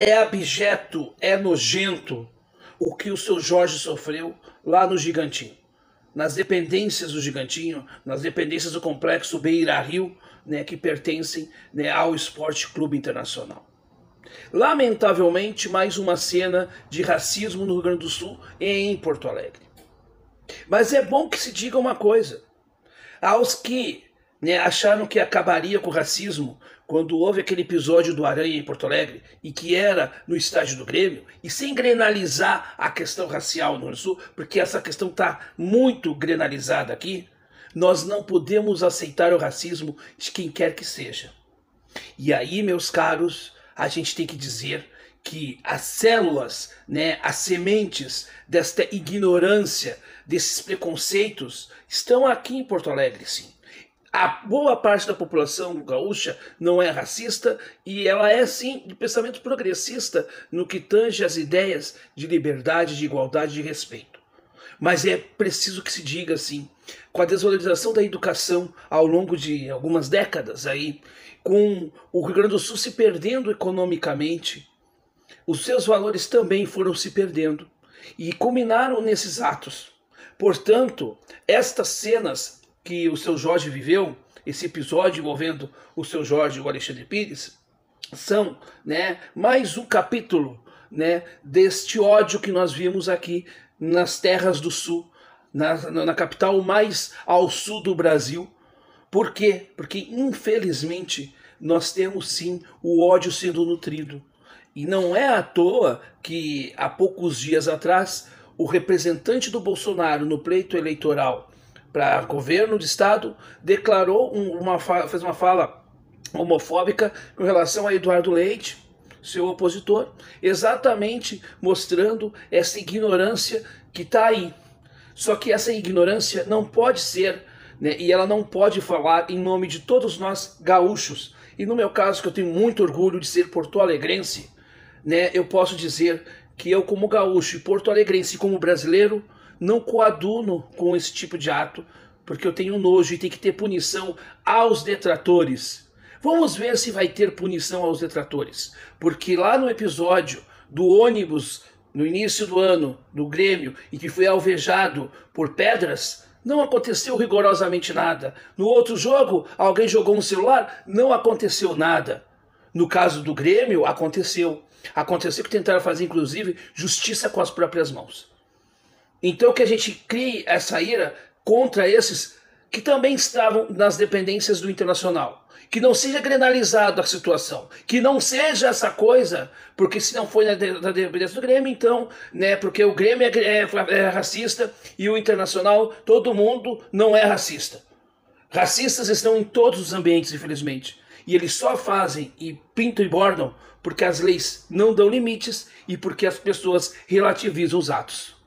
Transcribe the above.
É abjeto, é nojento o que o seu Jorge sofreu lá no Gigantinho. Nas dependências do Gigantinho, nas dependências do complexo Beira Rio, né, que pertencem né, ao Esporte Clube Internacional. Lamentavelmente, mais uma cena de racismo no Rio Grande do Sul e em Porto Alegre. Mas é bom que se diga uma coisa: aos que né, acharam que acabaria com o racismo quando houve aquele episódio do Aranha em Porto Alegre e que era no estádio do Grêmio, e sem grenalizar a questão racial no Sul, porque essa questão está muito grenalizada aqui, nós não podemos aceitar o racismo de quem quer que seja. E aí, meus caros, a gente tem que dizer que as células, né, as sementes desta ignorância, desses preconceitos, estão aqui em Porto Alegre, sim. A boa parte da população gaúcha não é racista e ela é sim de pensamento progressista no que tange as ideias de liberdade, de igualdade e de respeito. Mas é preciso que se diga assim, com a desvalorização da educação ao longo de algumas décadas aí, com o Rio Grande do Sul se perdendo economicamente, os seus valores também foram se perdendo e culminaram nesses atos. Portanto, estas cenas que o seu Jorge viveu, esse episódio envolvendo o seu Jorge e o Alexandre Pires, são né, mais um capítulo né, deste ódio que nós vimos aqui nas terras do sul, na, na capital mais ao sul do Brasil. Por quê? Porque, infelizmente, nós temos sim o ódio sendo nutrido. E não é à toa que há poucos dias atrás o representante do Bolsonaro no pleito eleitoral para governo de estado declarou uma fez uma fala homofóbica com relação a Eduardo Leite, seu opositor, exatamente mostrando essa ignorância que está aí. Só que essa ignorância não pode ser, né, e ela não pode falar em nome de todos nós gaúchos. E no meu caso, que eu tenho muito orgulho de ser porto-alegrense, né, eu posso dizer que eu, como gaúcho e porto-alegrense, como brasileiro, não coaduno com esse tipo de ato, porque eu tenho nojo e tem que ter punição aos detratores. Vamos ver se vai ter punição aos detratores, porque lá no episódio do ônibus no início do ano do Grêmio e que foi alvejado por pedras, não aconteceu rigorosamente nada. No outro jogo, alguém jogou um celular, não aconteceu nada. No caso do Grêmio, aconteceu. Aconteceu que tentaram fazer, inclusive, justiça com as próprias mãos. Então que a gente crie essa ira contra esses que também estavam nas dependências do internacional. Que não seja grenalizado a situação, que não seja essa coisa, porque se não foi na, dependência do Grêmio, então, né, porque o Grêmio é, é, é racista e o internacional, todo mundo não é racista. Racistas estão em todos os ambientes, infelizmente. E eles só fazem e pintam e bordam porque as leis não dão limites e porque as pessoas relativizam os atos.